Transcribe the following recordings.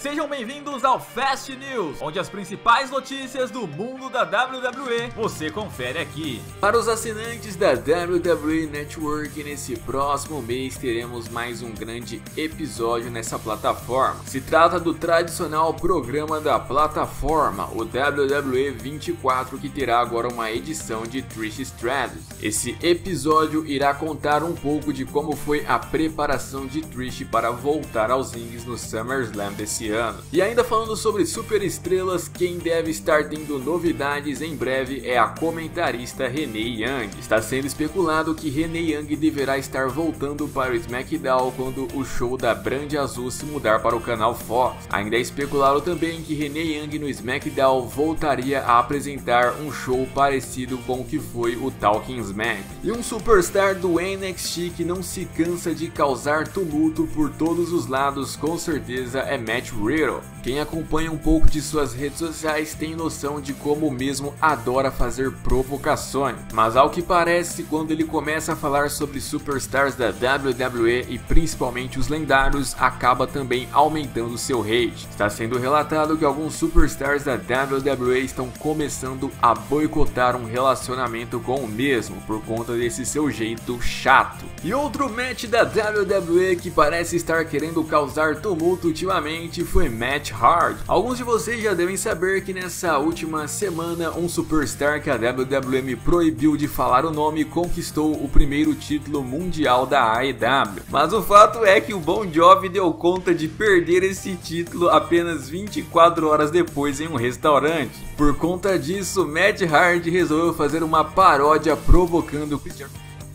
Sejam bem-vindos ao Fast News, onde as principais notícias do mundo da WWE você confere aqui. Para os assinantes da WWE Network, nesse próximo mês teremos mais um grande episódio nessa plataforma. Se trata do tradicional programa da plataforma, o WWE 24, que terá agora uma edição de Trish Stratus. Esse episódio irá contar um pouco de como foi a preparação de Trish para voltar aos rings no SummerSlam desse ano. E ainda falando sobre super estrelas, quem deve estar tendo novidades em breve é a comentarista Renee Young. Está sendo especulado que Renee Young deverá estar voltando para o SmackDown quando o show da Brand Azul se mudar para o canal Fox. Ainda é especulado também que Renee Young no SmackDown voltaria a apresentar um show parecido com o que foi o Talking Smack. E um superstar do NXT que não se cansa de causar tumulto por todos os lados com certeza é Matt Riddle. Quem acompanha um pouco de suas redes sociais tem noção de como o mesmo adora fazer provocações, mas ao que parece, quando ele começa a falar sobre superstars da WWE e principalmente os lendários, acaba também aumentando seu hate. Está sendo relatado que alguns superstars da WWE estão começando a boicotar um relacionamento com o mesmo por conta desse seu jeito chato. E outro match da WWE que parece estar querendo causar tumulto ultimamente foi Matt Hard. Alguns de vocês já devem saber que nessa última semana um superstar que a WWE me proibiu de falar o nome conquistou o primeiro título mundial da AEW. Mas o fato é que o Bon Jovi deu conta de perder esse título apenas 24 horas depois em um restaurante. Por conta disso, Matt Hard resolveu fazer uma paródia provocando Christian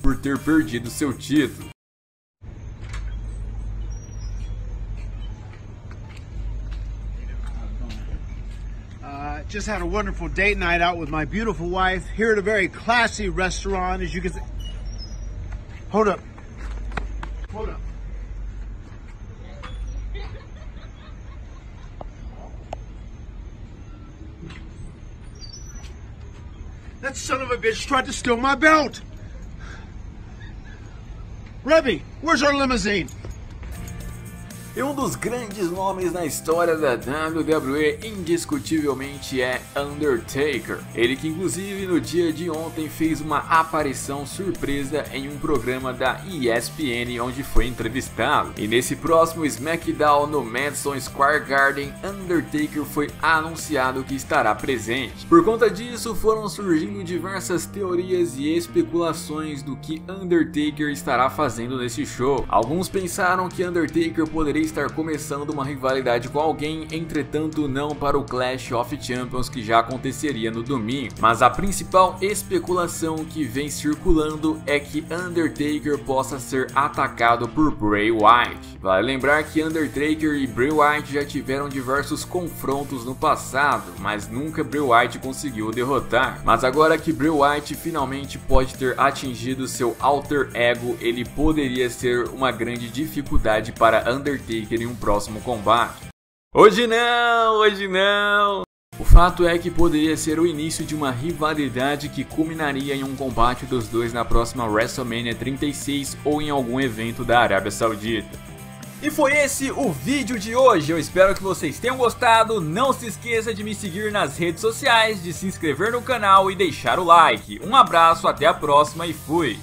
por ter perdido seu título. Uh, just had a wonderful date night out with my beautiful wife here at a very classy restaurant, as you can see. Hold up. Hold up. That son of a bitch tried to steal my belt. Rebby, where's our limousine? E um dos grandes nomes na história da WWE indiscutivelmente é Undertaker. Ele que inclusive no dia de ontem fez uma aparição surpresa em um programa da ESPN onde foi entrevistado. E nesse próximo SmackDown no Madison Square Garden, Undertaker foi anunciado que estará presente. Por conta disso, foram surgindo diversas teorias e especulações do que Undertaker estará fazendo nesse show. Alguns pensaram que Undertaker poderia estar começando uma rivalidade com alguém, entretanto não para o Clash of Champions que já aconteceria no domingo. Mas a principal especulação que vem circulando é que Undertaker possa ser atacado por Bray Wyatt. Vale lembrar que Undertaker e Bray Wyatt já tiveram diversos confrontos no passado, mas nunca Bray Wyatt conseguiu derrotar. Mas agora que Bray Wyatt finalmente pode ter atingido seu alter ego, ele poderia ser uma grande dificuldade para Undertaker em um próximo combate. Hoje não, hoje não. O fato é que poderia ser o início de uma rivalidade que culminaria em um combate dos dois na próxima WrestleMania 36 ou em algum evento da Arábia Saudita. E foi esse o vídeo de hoje, eu espero que vocês tenham gostado, não se esqueça de me seguir nas redes sociais, de se inscrever no canal e deixar o like. Um abraço, até a próxima e fui!